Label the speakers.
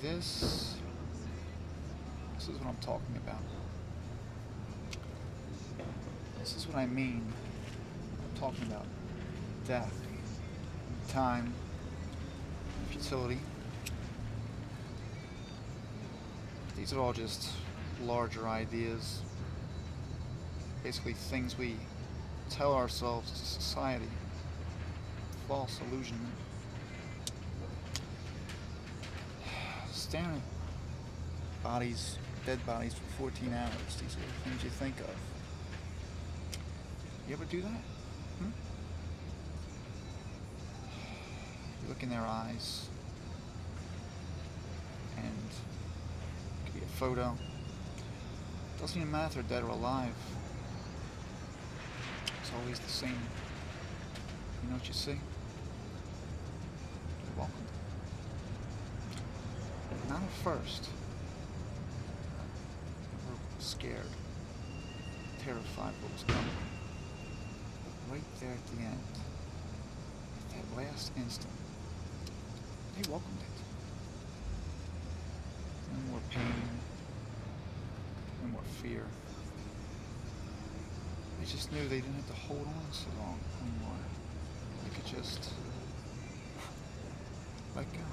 Speaker 1: this, this is what I'm talking about. This is what I mean. I'm talking about death, time, futility. These are all just larger ideas. Basically things we tell ourselves to society. False illusionment. Staring bodies, dead bodies for 14 hours. These are the things you think of. You ever do that? Hmm? You look in their eyes and it could be a photo. Doesn't even matter if they're dead or alive. It's always the same. You know what you see? At first. We're scared, terrified what was coming. But right there at the end, at that last instant, they welcomed it. No more pain, no more fear. They just knew they didn't have to hold on so long anymore. They could just let go.